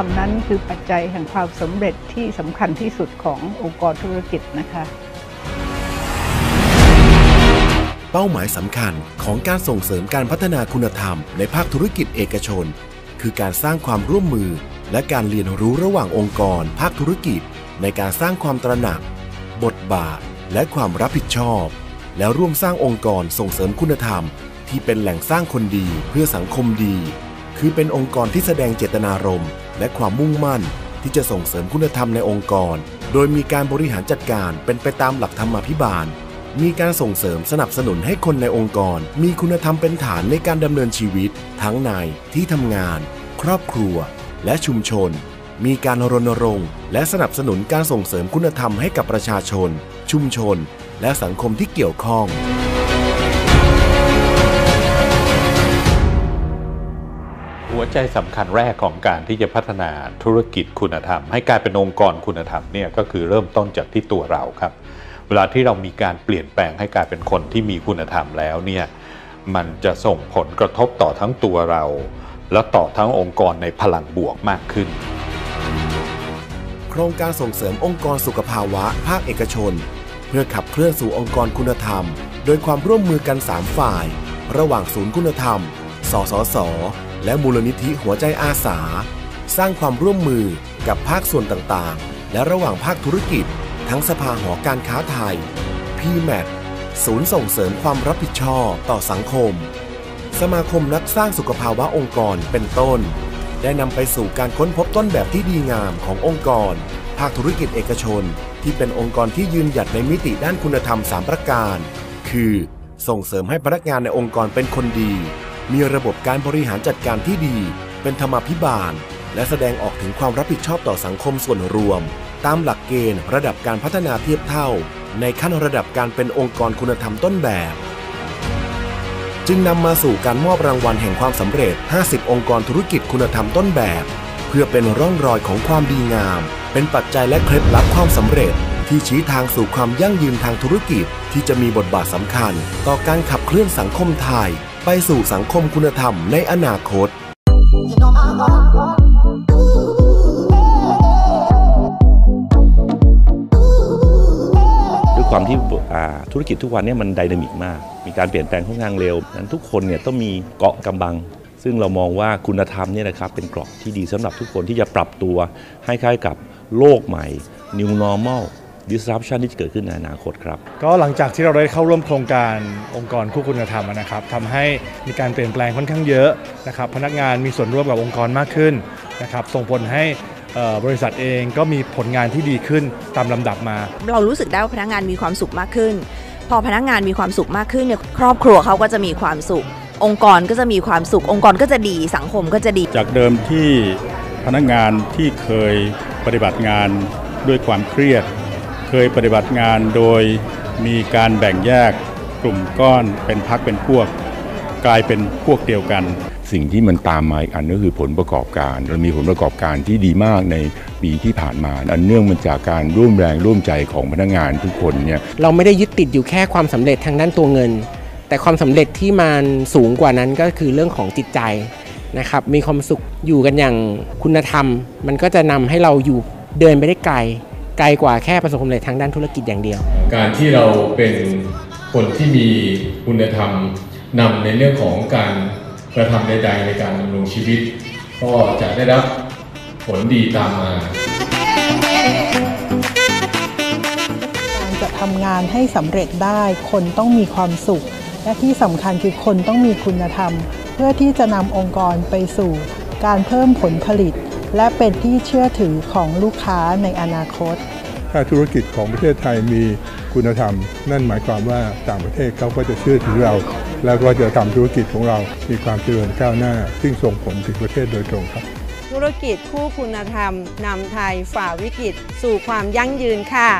รมนั้นคือปัจจัยแห่งความสำเร็จที่สำคัญที่สุดขององค์กรธุรกิจนะคะ เป้าหมายสำคัญของการส่งเสริมการพัฒนาคุณธรรมในภาคธุรกิจเอกชน คือการสร้างความร่วมมือ และการเรียนรู้ระหว่างองค์กร ภาคธุรกิจ ในการสร้างความตระหนัก บทบาท และความรับผิดชอบ แล้วร่วมสร้างองค์กรส่งเสริมคุณธรรม ที่เป็นแหล่งสร้างคนดีเพื่อสังคมดีคือเป็นองค์กรที่แสดงเจตนารมณ์ และความมุ่งมั่นที่จะส่งเสริมคุณธรรมในองค์กร โดยมีการบริหารจัดการเป็นไปตามหลักธรรมาภิบาล มีการส่งเสริมสนับสนุนให้คนในองค์กร มีคุณธรรมเป็นฐานในการดำเนินชีวิต ทั้งในที่ทำงาน ครอบครัว และชุมชน มีการรณรงค์ และสนับสนุนการส่งเสริมคุณธรรมให้กับประชาชน ชุมชน และสังคมที่เกี่ยวข้อง หัวใจสำคัญแรกของการที่จะพัฒนาธุรกิจคุณธรรม ให้กลายเป็นองค์กรคุณธรรมเนี่ยก็คือเริ่มต้นจากที่ตัวเราครับ เวลาที่เรามีการเปลี่ยนแปลงให้กลายเป็นคนที่มีคุณธรรมแล้วเนี่ยมันจะส่งผลกระทบต่อทั้งตัวเรา และต่อทั้งองค์กรในพลังบวกมากขึ้น โครงการส่งเสริมองค์กรสุขภาวะภาคเอกชน เพื่อขับเคลื่อนสู่องค์กรคุณธรรม โดยความร่วมมือกัน 3 ฝ่าย ระหว่างศูนย์คุณธรรม สสส และมูลนิธิหัวใจอาสา สร้างความร่วมมือกับภาคส่วนต่างๆ และระหว่างภาคธุรกิจ ทั้งสภาหอการค้าไทยพีแมทศูนย์ส่งเสริมความรับผิดชอบต่อสังคม สมาคมนักสร้างสุขภาวะองค์กรเป็นต้น ได้นำไปสู่การค้นพบต้นแบบที่ดีงามขององค์กร ภาคธุรกิจเอกชน ที่เป็นองค์กรที่ยืนหยัดในมิติด้านคุณธรรม 3 ประการ คือ ส่งเสริมให้พนักงานในองค์กรเป็นคนดี มีระบบการบริหารจัดการที่ดี เป็นธรรมาภิบาล และแสดงออกถึงความรับผิดชอบต่อสังคมส่วนรวม ตามหลักเกณฑ์ระดับการพัฒนาเทียบเท่า ในขั้นระดับการเป็นองค์กรคุณธรรมต้นแบบ จึงนำมาสู่การมอบรางวัลแห่งความสำเร็จ 50 องค์กรธุรกิจคุณธรรมต้นแบบ เพื่อเป็นร่องรอยของความดีงาม เป็นปัจจัยและเคล็ดลับความสำเร็จที่ชี้ทางสู่ความยั่งยืนทางธุรกิจที่จะมีบทบาทสำคัญ ต่อการขับเคลื่อนสังคมไทย ไปสู่สังคมคุณธรรมในอนาคตด้วยความที่ธุรกิจทุกวันนี้มันไดนามิกมาก มีการเปลี่ยนแปลงค่อนข้างเร็วนั้นทุกคนเนี่ยต้องมีเกาะกำบัง ซึ่งเรามองว่าคุณธรรมเนี่ยนะครับเป็นเกราะที่ดีสำหรับทุกคนที่จะปรับตัวให้คล้ายกับโลกใหม่ New Normal disruption ที่จะเกิดขึ้นในอนาคตครับ ก็หลังจากที่เราได้เข้าร่วมโครงการองค์กรคู่คุณธรรมนะครับทำให้มีการเปลี่ยนแปลงค่อนข้างเยอะนะครับพนักงานมีส่วนร่วมกับองค์กรมากขึ้นนะครับส่งผลให้เอ่อบริษัทเองก็มีผลงานที่ดีขึ้นตามลำดับมา เรารู้สึกได้ว่าพนักงานมีความสุขมากขึ้น พอพนักงานมีความสุขมากขึ้นเนี่ยครอบครัวเขาก็จะมีความสุข องค์กรก็จะมีความสุข องค์กรก็จะดีสังคมก็จะดี จากเดิมที่พนักงานที่เคยปฏิบัติงานด้วยความเครียด เคยปฏิบัติงานโดยมีการแบ่งแยกกลุ่มก้อนเป็นพักเป็นพวก กลายเป็นพวกเดียวกัน สิ่งที่มันตามมาอีกอันก็คือผลประกอบการ เรามีผลประกอบการที่ดีมากในปีที่ผ่านมา อันเนื่องมาจากการร่วมแรงร่วมใจของพนักงานทุกคนเนี่ยเราไม่ได้ยึดติดอยู่แค่ความสำเร็จทางด้านตัวเงิน แต่ความสำเร็จที่มันสูงกว่านั้นก็คือเรื่องของจิตใจนะครับมีความสุขอยู่กันอย่างคุณธรรม มันก็จะนำให้เราอยู่เดินไปได้ไกล ไกลกว่าแค่ประสบความสำเร็จทางด้านธุรกิจอย่างเดียว การที่เราเป็นคนที่มีคุณธรรมนำในเรื่องของการกระทำใดๆในการดำรงชีวิต ก็จะได้รับผลดีตามมาการจะทำงานให้สำเร็จได้คนต้องมีความสุข และที่สำคัญคือคนต้องมีคุณธรรม เพื่อที่จะนำองค์กรไปสู่การเพิ่มผลผลิต และเป็นที่เชื่อถือของลูกค้าในอนาคต ถ้าธุรกิจของประเทศไทยมีคุณธรรม นั่นหมายความว่าต่างประเทศเขาก็จะเชื่อถือเรา แล้วก็จะทำธุรกิจของเรา มีความเจริญก้าวหน้า ซึ่งส่งผลถึงประเทศโดยตรงครับ ธุรกิจคู่คุณธรรมนำไทยฝ่าวิกฤตสู่ความยั่งยืนค่ะ